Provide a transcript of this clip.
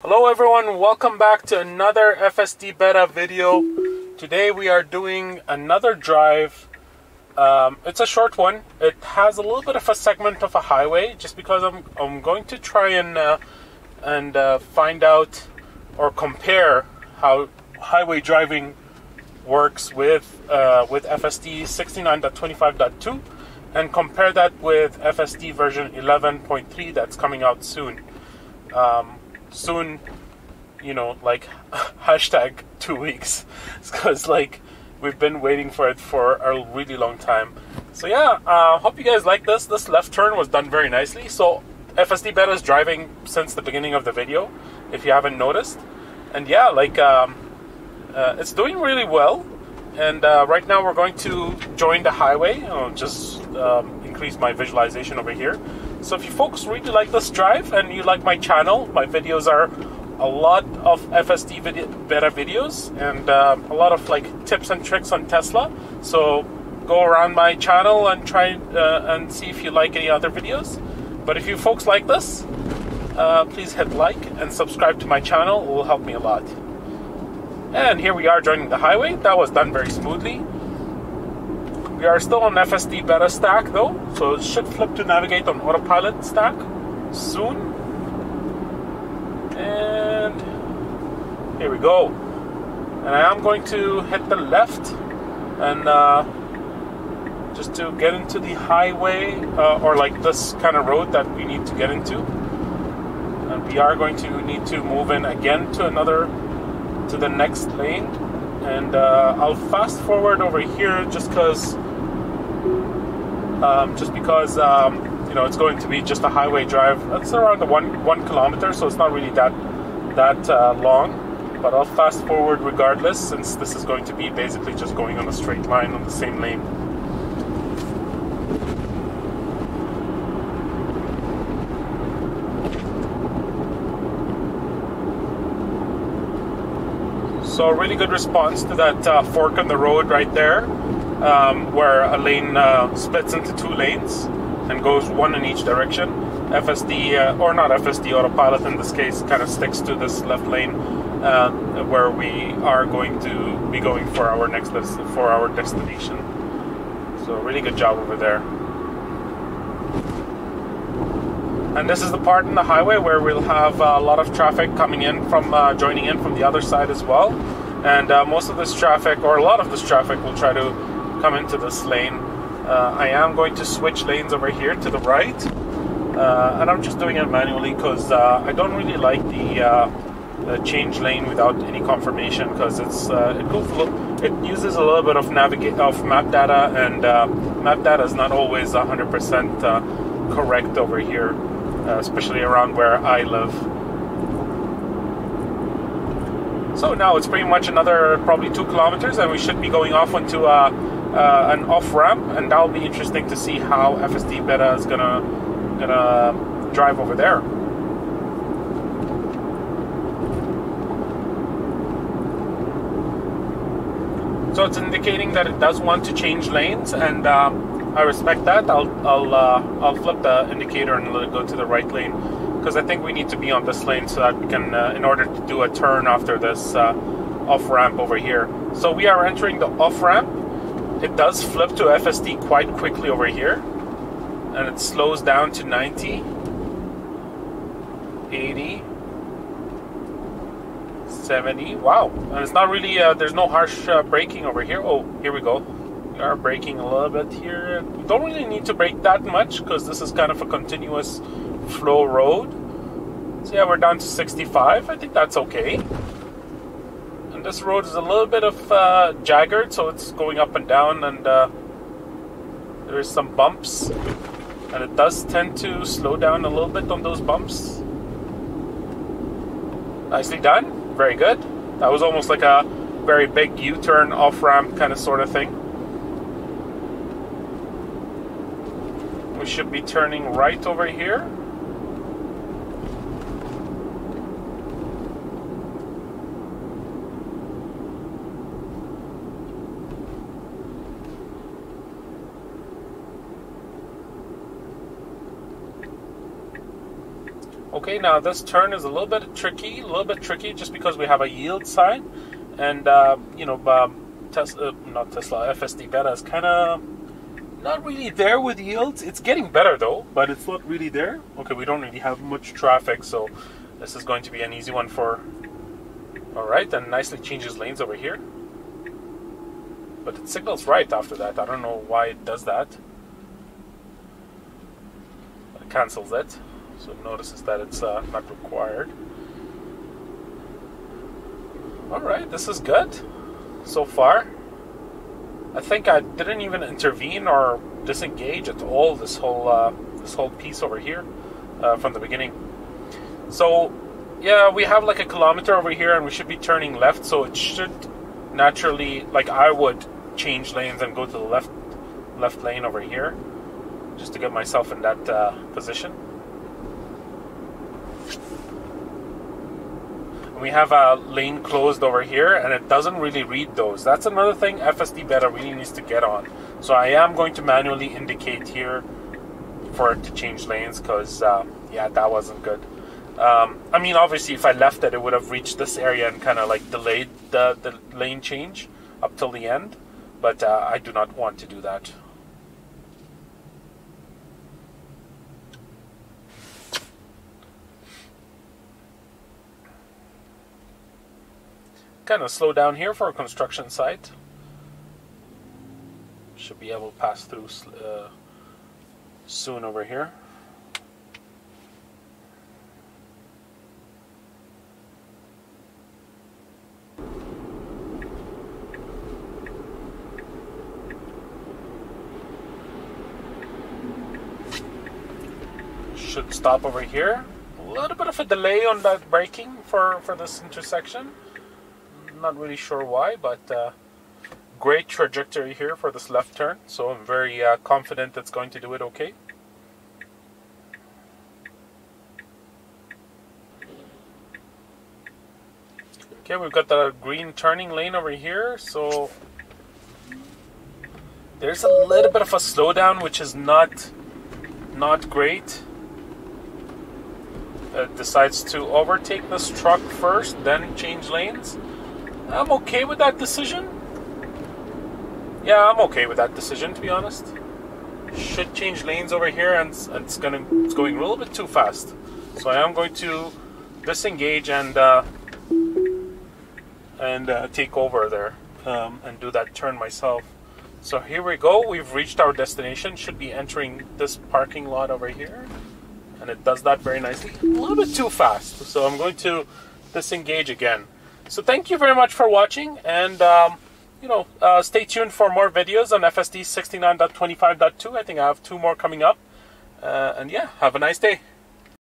Hello everyone, welcome back to another FSD Beta video. Today we are doing another drive. Um, it's a short one. It has a little bit of a segment of a highway just because I'm, I'm going to try and, uh, and uh, find out or compare how highway driving works with, uh, with FSD 69.25.2 and compare that with FSD version 11.3 that's coming out soon. Um, soon, you know, like hashtag two weeks, because like we've been waiting for it for a really long time. So yeah, uh, hope you guys like this. This left turn was done very nicely. So FSD Beta is driving since the beginning of the video, if you haven't noticed. And yeah, like um, uh, it's doing really well. And uh, right now we're going to join the highway. I'll just um, increase my visualization over here. So if you folks really like this drive and you like my channel, my videos are a lot of FSD video, beta videos and uh, a lot of like tips and tricks on Tesla. So go around my channel and try uh, and see if you like any other videos. But if you folks like this, uh, please hit like and subscribe to my channel. It will help me a lot. And here we are joining the highway. That was done very smoothly. We are still on FSD beta stack though, so it should flip to navigate on autopilot stack soon. And here we go. And I am going to hit the left and uh, just to get into the highway uh, or like this kind of road that we need to get into. And we are going to need to move in again to another, to the next lane. And uh, I'll fast forward over here just because um, just because um, you know it's going to be just a highway drive. It's around the one one kilometer, so it's not really that that uh, long. But I'll fast forward regardless, since this is going to be basically just going on a straight line on the same lane. So really good response to that uh, fork on the road right there um, where a lane uh, splits into two lanes and goes one in each direction. FSD, uh, or not FSD, autopilot in this case, kind of sticks to this left lane uh, where we are going to be going for our next for our destination. So really good job over there. And this is the part in the highway where we'll have a lot of traffic coming in from uh, joining in from the other side as well. And uh, most of this traffic, or a lot of this traffic, will try to come into this lane. Uh, I am going to switch lanes over here to the right, uh, and I'm just doing it manually because uh, I don't really like the, uh, the, change lane without any confirmation because it's uh, it goes it uses a little bit of navigate of map data, and uh, map data is not always 100% correct over here, especially around where I live. So now it's pretty much another probably two kilometers, and we should be going off onto uh, uh, an off ramp, and that'll be interesting to see how FSD Beta is gonna gonna drive over there. So it's indicating that it does want to change lanes, and um, I respect that. I'll I'll uh, I'll flip the indicator and let it go to the right lane because I think we need to be on this lane so that we can, uh, in order to do a turn after this uh, off ramp over here. So we are entering the off ramp it does flip to FSD quite quickly over here, and it slows down to 90, 80, 70. Wow, and it's not really, uh, there's no harsh uh, braking over here. Oh, here we go. We are braking a little bit here. We don't really need to brake that much because this is kind of a continuous flow road. So yeah, we're down to 65. I think that's okay. This road is a little bit of uh, jaggered, so it's going up and down, and uh, there's some bumps. And it does tend to slow down a little bit on those bumps. Nicely done. Very good. That was almost like a very big U turn off ramp kind of sort of thing. We should be turning right over here. Okay, now this turn is a little bit tricky, a little bit tricky just because we have a yield sign. And, uh, you know, um, Tesla, uh, not Tesla, FSD beta is kind of not really there with yields. It's getting better though, but it's not really there. Okay, we don't really have much traffic, so this is going to be an easy one for. Alright, and nicely changes lanes over here. But it signals right after that. I don't know why it does that. It cancels it. So notices that it's uh, not required. Alright, this is good so far. I think I didn't even intervene or disengage at all this whole uh, this whole piece over here uh, from the beginning. So yeah, we have like a kilometer over here, and we should be turning left. So it should naturally, like I would, change lanes and go to the left left lane over here, just to get myself in that uh, position. We have a lane closed over here and it doesn't really read those. That's another thing FSD Beta really needs to get on. So I am going to manually indicate here for it to change lanes because, uh, yeah, that wasn't good. Um, I mean, obviously, if I left it, it would have reached this area and kind of like delayed the, the lane change up till the end. But uh, I do not want to do that. Kind of slow down here for a construction site. Should be able to pass through uh, soon over here. Should stop over here. A little bit of a delay on that braking for, for this intersection not really sure why, but uh, great trajectory here for this left turn. So I'm very uh, confident that's going to do it okay. Okay, we've got the green turning lane over here, so there's a little bit of a slowdown, which is not not great. It decides to overtake this truck first, then change lanes. I'm okay with that decision. Yeah, I'm okay with that decision to be honest. Should change lanes over here, and it's gonna it's going a little bit too fast. So I am going to disengage and uh, and uh, take over there um, and do that turn myself. So here we go. We've reached our destination. Should be entering this parking lot over here, and it does that very nicely. A little bit too fast. So I'm going to disengage again. So thank you very much for watching, and um, you know, uh, stay tuned for more videos on FSD 69.25.2. I think I have two more coming up. Uh, and yeah, have a nice day.